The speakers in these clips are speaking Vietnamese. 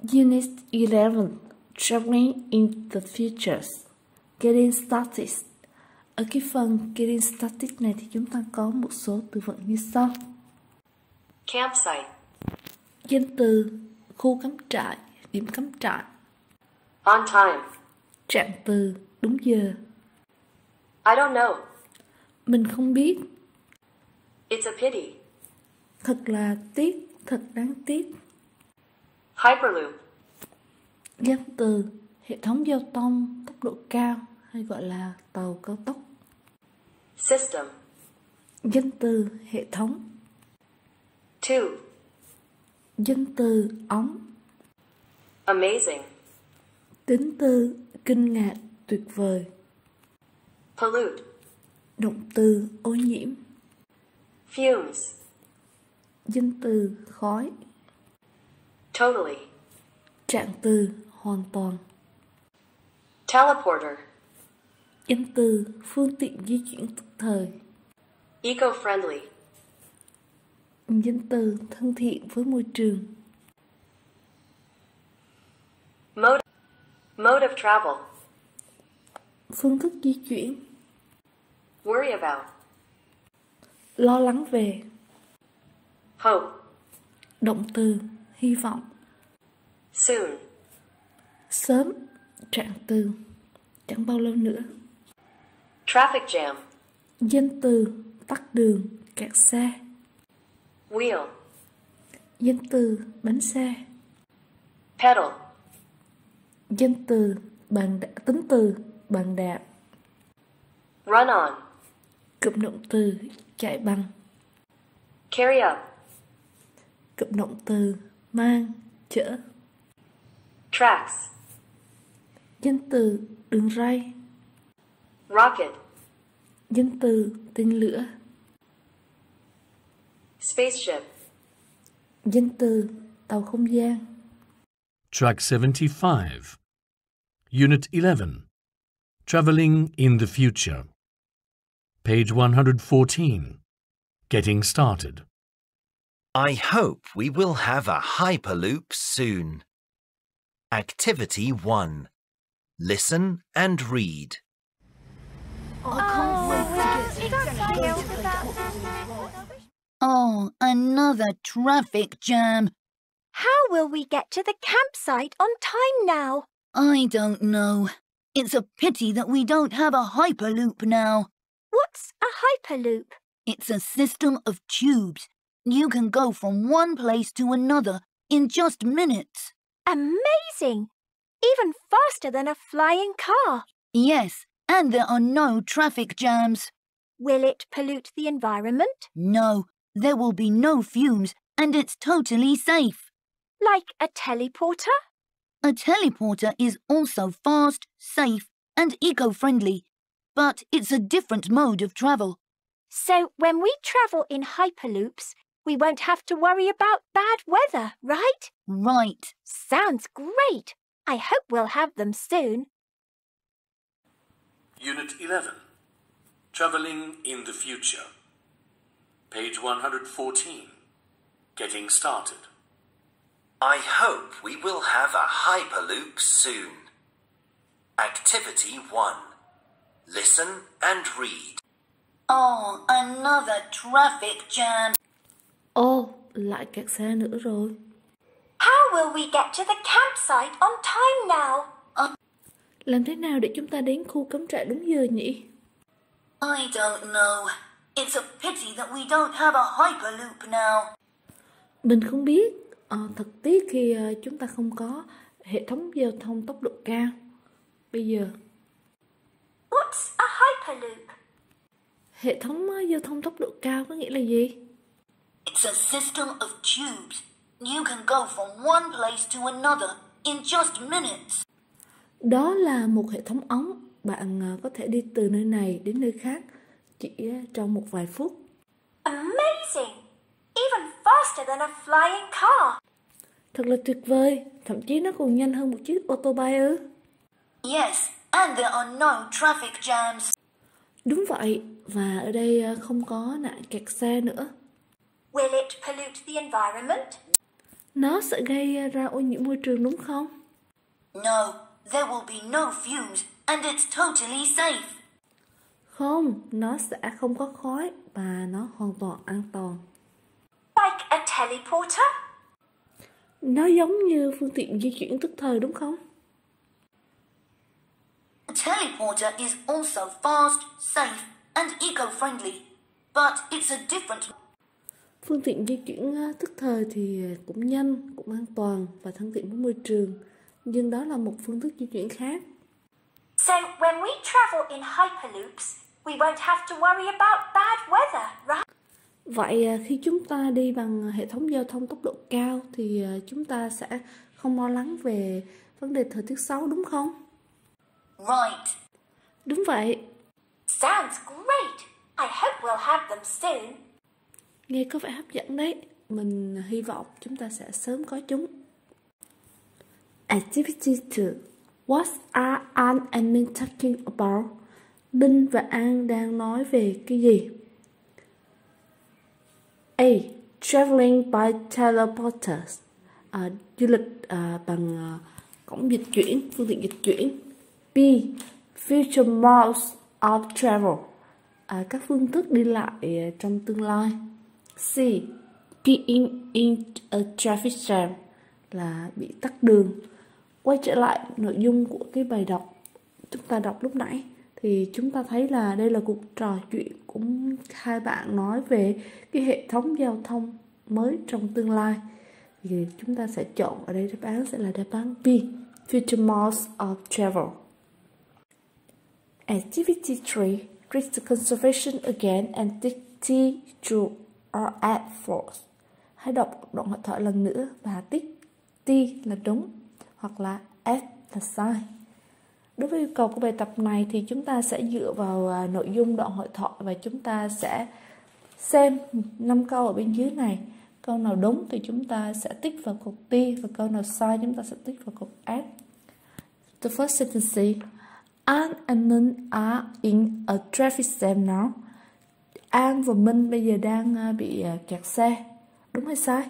Unit 11 Traveling in the Futures. Getting Started. Ở cái phần Getting Started này thì chúng ta có một số từ vựng như sau. Campsite, Danh từ khu cắm trại, điểm cắm trại. On time. Trạng từ đúng giờ. I don't know. Mình không biết. It's a pity. Thật là tiếc, thật đáng tiếc Hyperloop, Danh từ hệ thống giao thông tốc độ cao hay gọi là tàu cao tốc. System, Danh từ hệ thống. Tube, Danh từ ống. Amazing, Tính từ kinh ngạc, tuyệt vời. Pollute, Động từ ô nhiễm. Fumes, Danh từ khói totally, Trạng từ hoàn toàn. Teleporter, Danh từ phương tiện di chuyển tức thời. Eco-friendly, Danh từ thân thiện với môi trường. Mode, mode of travel, Phương thức di chuyển. Worry about, Lo lắng về. Hope, Động từ hy vọng. Soon, Sớm Trạng từ Chẳng bao lâu nữa. Traffic jam, Danh từ tắt đường, kẹt xe. Wheel, Danh từ bánh xe. Pedal, Danh từ bàn đạp, tính từ bàn đạp. Run on, Cụm động từ chạy bằng. Carry up, Cụm động từ mang, chở tracks, Danh từ đường ray rocket, Danh từ tên lửa spaceship, Danh từ tàu không gian Track 75. Unit 11. Traveling in the Future. Page 114. Getting started. I hope we will have a Hyperloop soon. Activity 1. Listen and read. Oh, oh, oh, another traffic jam. How will we get to the campsite on time now? I don't know. It's a pity that we don't have a Hyperloop now. What's a hyperloop? It's a system of tubes. You can go from one place to another in just minutes. Amazing! Even faster than a flying car. Yes, and there are no traffic jams. Will it pollute the environment? No, there will be no fumes, and it's totally safe. Like a teleporter? A teleporter is also fast, safe, and eco friendly, but it's a different mode of travel. So when we travel in hyperloops, we won't have to worry about bad weather, right? Right. Sounds great. I hope we'll have them soon. Unit 11. Traveling in the Future. Page 114. Getting started. I hope we will have a Hyperloop soon. Activity 1. Listen and read. Oh, another traffic jam. Lại kẹt xe nữa rồi How will we get to the campsite on time now? Làm thế nào để chúng ta đến khu cắm trại đúng giờ nhỉ? I don't know. It's a pity that we don't have a Hyperloop now. Mình không biết Ờ, Thật tiếc khi ờ, chúng ta không có hệ thống giao thông tốc độ cao Bây giờ What's a hyperloop? Hệ thống ờ, giao thông tốc độ cao có nghĩa là gì? It's a system of tubes. You can go from one place to another in just minutes. Đó là một hệ thống ống Bạn ờ, có thể đi từ nơi này đến nơi khác Chỉ ờ, trong một vài phút Amazing! Even faster than a flying car. Thật là tuyệt vời Thậm chí nó còn nhanh hơn một chiếc ô tô bay ư Yes, and there are no traffic jams. Đúng vậy Và ở đây ờ, không có nạn kẹt xe nữa Will it pollute the environment? Nó sẽ gây ra ô nhiễm môi trường đúng không? No, there will be no fumes and it's totally safe. Không, nó sẽ không có khói và nó hoàn toàn an toàn. Like a teleporter? Nó giống như phương tiện di chuyển tức thời đúng không? A teleporter is also fast, safe, and eco-friendly, but it's a different Phương tiện di chuyển tức thời thì cũng nhanh, cũng an toàn và thân thiện với môi trường. Nhưng đó là một phương thức di chuyển khác. So when we travel in Hyperloops, we won't have to worry about bad weather, right? Vậy à, khi chúng ta đi bằng hệ thống giao thông tốc độ cao thì à, chúng ta sẽ không lo lắng về vấn đề thời tiết xấu đúng không? Right. Đúng vậy, Sounds great. I hope we'll have them soon nghe có vẻ hấp dẫn đấy. Mình hy vọng chúng ta sẽ sớm có chúng. Activity 2 What are An and Min talking about? Minh và An đang nói về cái gì? A. Traveling by teleporters à, Du lịch à, bằng à, cổng dịch chuyển, phương tiện dịch chuyển B. Future modes of travel à, Các phương thức đi lại à, trong tương lai C. Being in a traffic jam là bị tắc đường. Quay trở lại nội dung của cái bài đọc chúng ta đọc lúc nãy thì chúng ta thấy là đây là cuộc trò chuyện của hai bạn nói về cái hệ thống giao thông mới trong tương lai. Thì chúng ta sẽ chọn ở đây đáp án sẽ là đáp án B Future modes of travel. Activity 3 Read the conservation again and tick T, to or at false Hãy đọc đoạn hội thoại lần nữa và tích T là đúng hoặc là F là sai Đối với yêu cầu của bài tập này thì chúng ta sẽ dựa vào à, nội dung đoạn hội thoại và chúng ta sẽ xem năm câu ở bên dưới này. Câu nào đúng thì chúng ta sẽ tích vào cột T và câu nào sai chúng ta sẽ tích vào cột S. The first sentence An and Nun are in a traffic jam now. An và Minh bây giờ đang à, bị à, kẹt xe. Đúng hay sai?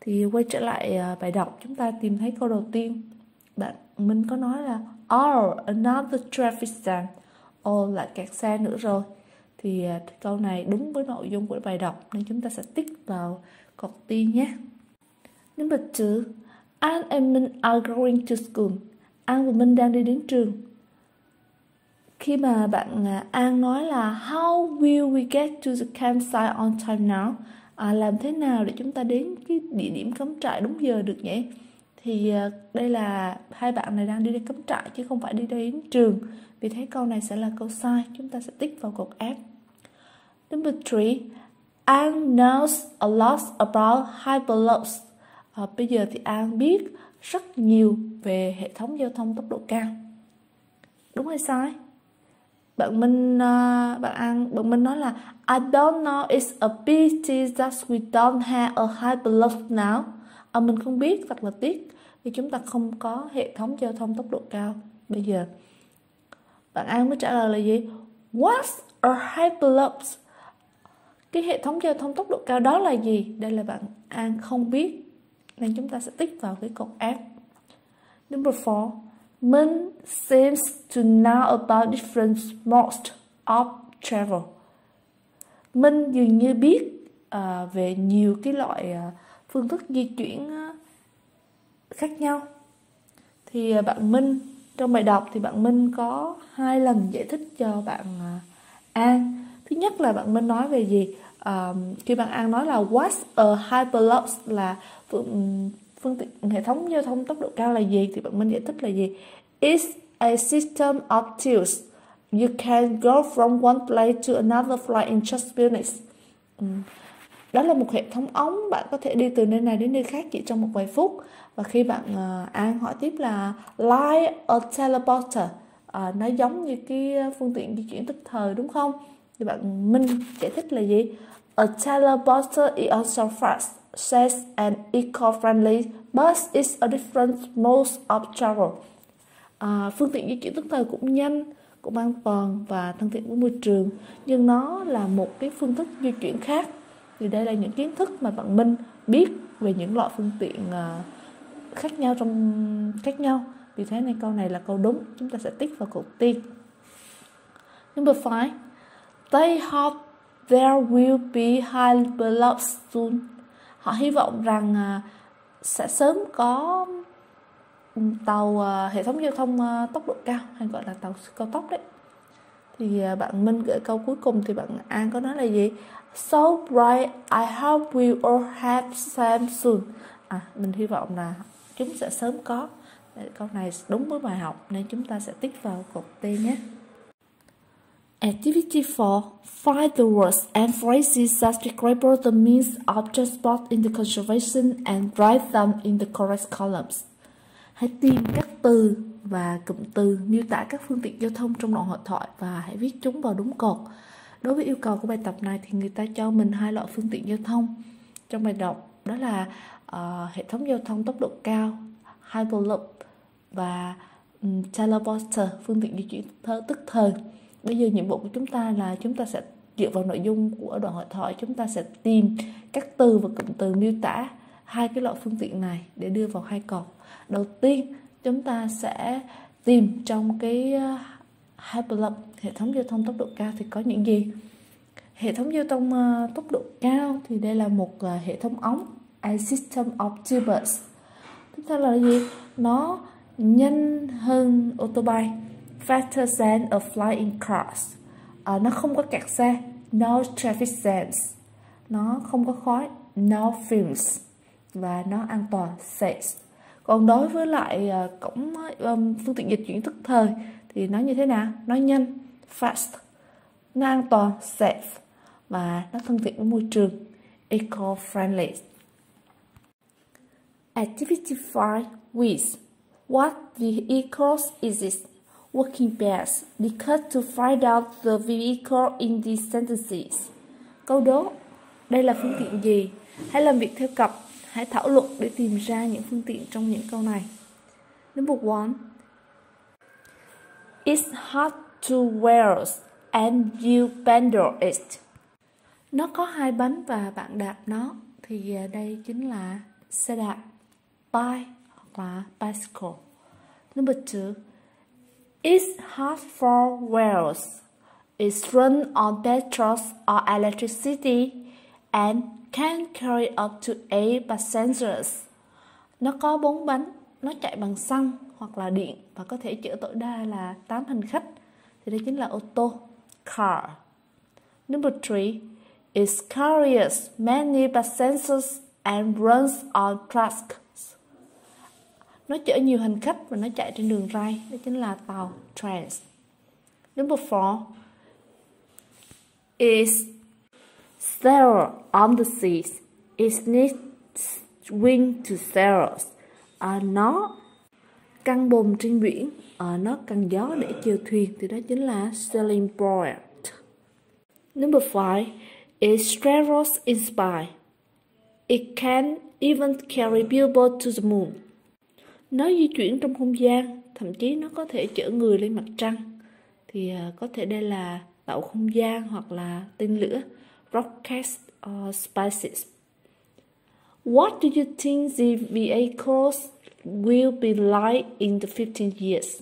Thì quay trở lại à, bài đọc chúng ta tìm thấy câu đầu tiên. Bạn Minh có nói là Oh, another traffic jam. Oh, lại kẹt xe nữa rồi. Thì câu này đúng với nội dung của bài đọc nên chúng ta sẽ tích vào cột tiên nhé. Number 2 An and Minh are going to school. An và Minh đang đi đến trường. Khi mà bạn à, An nói là How will we get to the campsite on time now? À, làm thế nào để chúng ta đến cái địa điểm cắm trại đúng giờ được nhỉ? Thì à, đây là hai bạn này đang đi đến cắm trại chứ không phải đi đến trường. Vì thế câu này sẽ là câu sai. Chúng ta sẽ tích vào cột F. Number three, An knows a lot about hyperloops. À, bây giờ thì An biết rất nhiều về hệ thống giao thông tốc độ cao. Đúng hay sai? Bạn Minh, uh, bạn An, bạn Minh nói là I don't know it's a pity that we don't have a hyperloop now. À, mình không biết, thật là tiếc vì chúng ta không có hệ thống giao thông tốc độ cao bây giờ. Bạn An mới trả lời là gì? What's a hyperloop? Cái hệ thống giao thông tốc độ cao đó là gì? Đây là bạn An không biết nên chúng ta sẽ tích vào cái cột F. Number 4. Minh seems to know about different modes of travel. Minh dường như biết uh, về nhiều cái loại uh, phương thức di chuyển uh, khác nhau. Thì uh, bạn Minh trong bài đọc thì bạn Minh có hai lần giải thích cho bạn uh, An. Thứ nhất là bạn Minh nói về gì? Uh, khi bạn An nói là what's a hyperloop là phương, tiện hệ thống giao thông tốc độ cao là gì thì bạn Minh giải thích là gì? It's a system of tubes. You can go from one place to another place in just minutes. Ừ. Đó là một hệ thống ống, bạn có thể đi từ nơi này đến nơi khác chỉ trong một vài phút. Và khi bạn uh, An hỏi tiếp là like a teleporter, uh, nó giống như cái phương tiện di chuyển tức thời đúng không? Thì bạn Minh giải thích là gì? A teleporter is also fast, safe and eco-friendly, but it's a different mode of travel. À, phương tiện di chuyển tức thời cũng nhanh, cũng an toàn và thân thiện với môi trường, nhưng nó là một cái phương thức di chuyển khác. Thì đây là những kiến thức mà bạn Minh biết về những loại phương tiện à, khác nhau trong khác nhau vì thế nên câu này là câu đúng chúng ta sẽ tích vào cột tiên number five they hope there will be hyperloops soon họ hy vọng rằng à, sẽ sớm có tàu à, hệ thống giao thông à, tốc độ cao, hay gọi là tàu cao tốc đấy. Thì bạn Minh gửi câu cuối cùng thì bạn An có nói là gì? So bright, I hope we all have them soon. À mình hy vọng là chúng sẽ sớm có. Câu này đúng với bài học nên chúng ta sẽ tích vào cột T nhé. Activity 4. Find the words and phrases that describe the means of transport in the conservation and write them in the correct columns. Hãy tìm các từ và cụm từ miêu tả các phương tiện giao thông trong đoạn hội thoại và hãy viết chúng vào đúng cột. Đối với yêu cầu của bài tập này thì người ta cho mình hai loại phương tiện giao thông trong bài đọc đó là uh, hệ thống giao thông tốc độ cao Hyperloop và um, teleporter phương tiện di chuyển tức thời bây giờ nhiệm vụ của chúng ta là chúng ta sẽ dựa vào nội dung của đoạn hội thoại. Chúng ta sẽ tìm các từ và cụm từ miêu tả hai cái loại phương tiện này để đưa vào hai cột. Đầu tiên, chúng ta sẽ tìm trong cái uh, Hyperloop, hệ thống giao thông tốc độ cao thì có những gì? Hệ thống giao thông ờ, tốc độ cao thì đây là một ờ, hệ thống ống a system of tubers tiếp theo là gì? Nó nhanh hơn ô tô bay faster than a flying cross à, ờ, nó không có kẹt xe no traffic jams nó không có khói no fumes và nó an toàn safe. Còn đối với lại uh, cổng um, phương tiện dịch chuyển tức thời thì nó như thế nào? Nó nhanh fast nó an toàn safe. Và nó thân thiện với môi trường eco friendly activity 5 with what vehicles is it working best because to find out the vehicle in these sentences. Câu đố đây là phương tiện gì? Hãy làm việc theo cặp. Hãy thảo luận để tìm ra những phương tiện trong những câu này. Number one It's hard to wear and you bender it. Nó có hai bánh và bạn đạp nó. Thì à, đây chính là xe đạp, bike hoặc là bicycle. Number two, it's hard for wheels. It's run on petrol or electricity and can carry up to eight passengers. Nó có bốn bánh, nó chạy bằng xăng hoặc là điện và có thể chở tối đa là 8 hành khách thì đây chính là ô tô car number three it carries many passengers and runs on tracks nó chở nhiều hành khách và nó chạy trên đường ray đó chính là tàu trains number four is sail on the seas. Its needs wing to sail. À, nó căng bồm trên biển à, nó căng gió để chèo thuyền thì đó chính là sailing boat number five is travels in it can even carry billboard to the moon nó di chuyển trong không gian thậm chí nó có thể chở người lên mặt trăng thì à, có thể đây là tàu không gian hoặc là tên lửa rocket or ờ, spaces what do you think the vehicles will be like in the 15 years?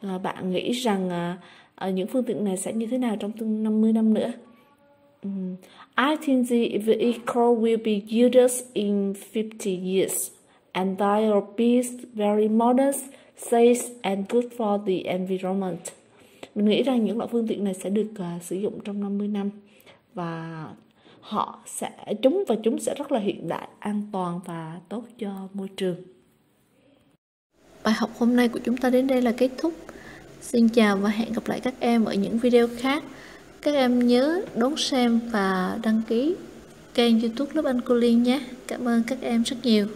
À, bạn nghĩ rằng à, à, những phương tiện này sẽ như thế nào trong 50 năm nữa? Um, I think the vehicle will be used in 50 years and they bees very modest, safe and good for the environment. Mình nghĩ rằng những loại phương tiện này sẽ được uh, sử dụng trong 50 năm và họ sẽ chúng và chúng sẽ rất là hiện đại, an toàn và tốt cho môi trường. Bài học hôm nay của chúng ta đến đây là kết thúc. Xin chào và hẹn gặp lại các em ở những video khác. Các em nhớ đón xem và đăng ký kênh youtube lớp Anh Cô Liên nhé. Cảm ơn các em rất nhiều.